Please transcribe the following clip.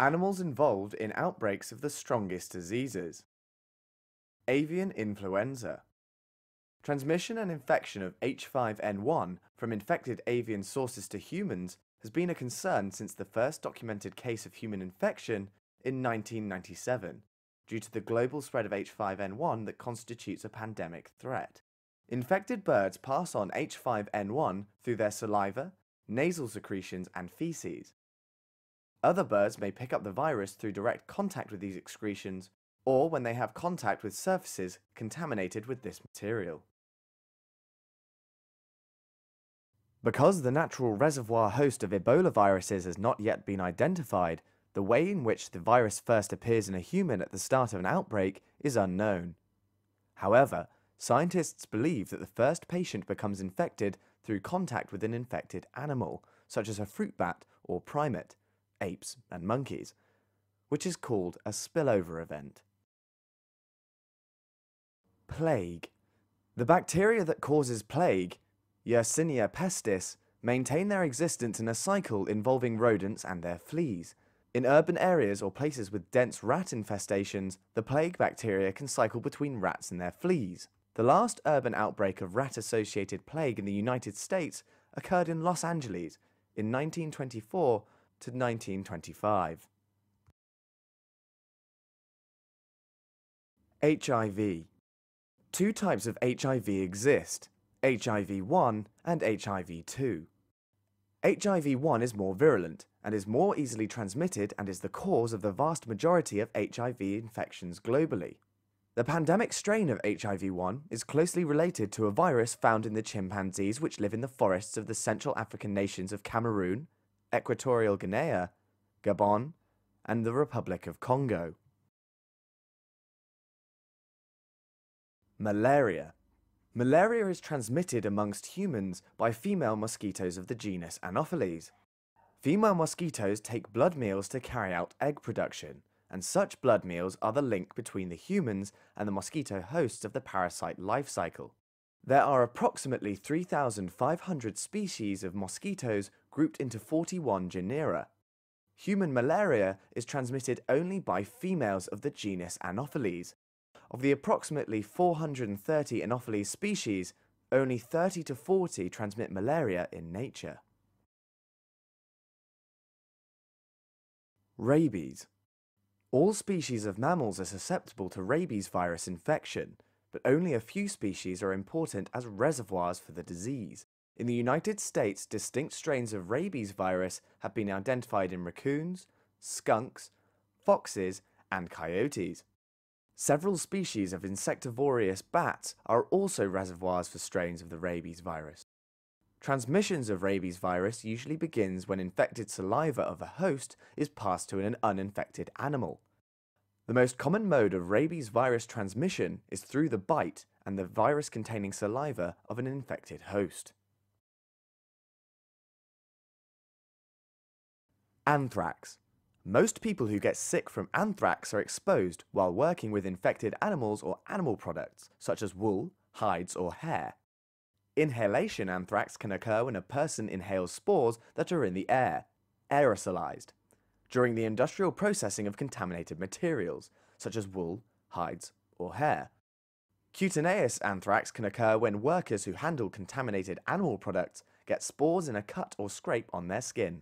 Animals involved in outbreaks of the strongest diseases. Avian influenza. Transmission and infection of H5N1 from infected avian sources to humans has been a concern since the first documented case of human infection in 1997, due to the global spread of H5N1 that constitutes a pandemic threat. Infected birds pass on H5N1 through their saliva, nasal secretions, and feces. Other birds may pick up the virus through direct contact with these excretions or when they have contact with surfaces contaminated with this material. Because the natural reservoir host of Ebola viruses has not yet been identified, the way in which the virus first appears in a human at the start of an outbreak is unknown. However, scientists believe that the first patient becomes infected through contact with an infected animal, such as a fruit bat or primate, apes and monkeys, which is called a spillover event. Plague. The bacteria that causes plague, Yersinia pestis, maintain their existence in a cycle involving rodents and their fleas. In urban areas or places with dense rat infestations, the plague bacteria can cycle between rats and their fleas. The last urban outbreak of rat-associated plague in the United States occurred in Los Angeles in 1924 to 1925. HIV. Two types of HIV exist, HIV-1 and HIV-2. HIV-1 is more virulent and is more easily transmitted and is the cause of the vast majority of HIV infections globally. The pandemic strain of HIV-1 is closely related to a virus found in the chimpanzees which live in the forests of the Central African nations of Cameroon, Equatorial Guinea, Gabon, and the Republic of Congo. Malaria. Malaria is transmitted amongst humans by female mosquitoes of the genus Anopheles. Female mosquitoes take blood meals to carry out egg production, and such blood meals are the link between the humans and the mosquito hosts of the parasite life cycle. There are approximately 3,500 species of mosquitoes grouped into 41 genera. Human malaria is transmitted only by females of the genus Anopheles, of the approximately 430 Anopheles species, only 30 to 40 transmit malaria in nature. Rabies. All species of mammals are susceptible to rabies virus infection, but only a few species are important as reservoirs for the disease. In the United States, distinct strains of rabies virus have been identified in raccoons, skunks, foxes, and coyotes. Several species of insectivorous bats are also reservoirs for strains of the rabies virus. Transmissions of rabies virus usually begins when infected saliva of a host is passed to an uninfected animal. The most common mode of rabies virus transmission is through the bite and the virus-containing saliva of an infected host. Anthrax most people who get sick from anthrax are exposed while working with infected animals or animal products, such as wool, hides, or hair. Inhalation anthrax can occur when a person inhales spores that are in the air, aerosolized, during the industrial processing of contaminated materials, such as wool, hides, or hair. Cutaneous anthrax can occur when workers who handle contaminated animal products get spores in a cut or scrape on their skin.